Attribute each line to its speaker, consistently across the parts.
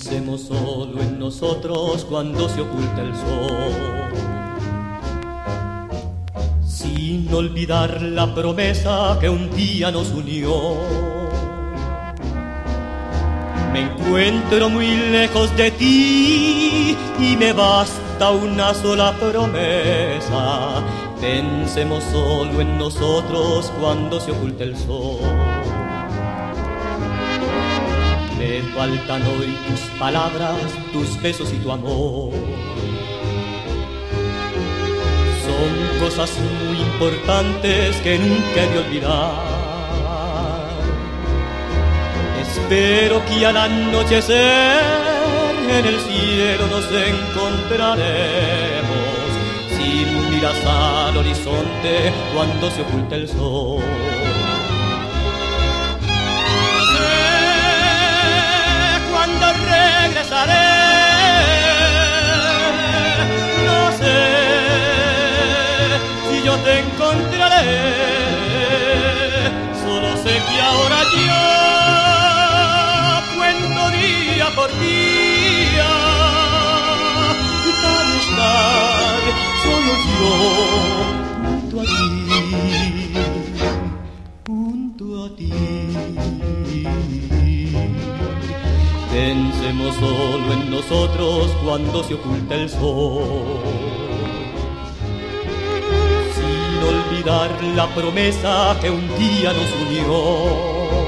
Speaker 1: Pensemos solo en nosotros cuando se oculta el sol. Sin olvidar la promesa que un día nos unió. Me encuentro muy lejos de ti y me basta una sola promesa. Pensemos solo en nosotros cuando se oculte el sol. Me faltan hoy tus palabras, tus besos y tu amor. Son cosas muy importantes que nunca he de olvidar. Espero que al anochecer en el cielo nos encontraremos sin miras al horizonte cuando se oculte el sol. Día para estar solo yo junto a ti, junto a ti. Pensemos solo en nosotros cuando se oculta el sol. Sin olvidar la promesa que un día nos unió.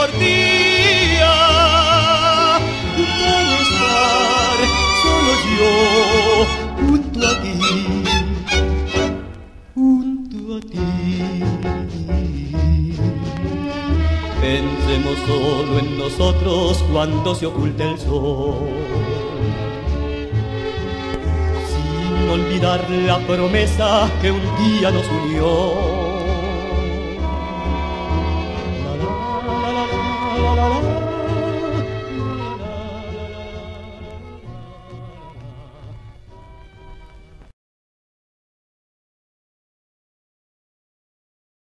Speaker 1: por día. Para estar solo yo junto a ti junto a ti. Pensemos solo en nosotros cuando se oculte el sol. Sin olvidar la promesa que un día nos unió.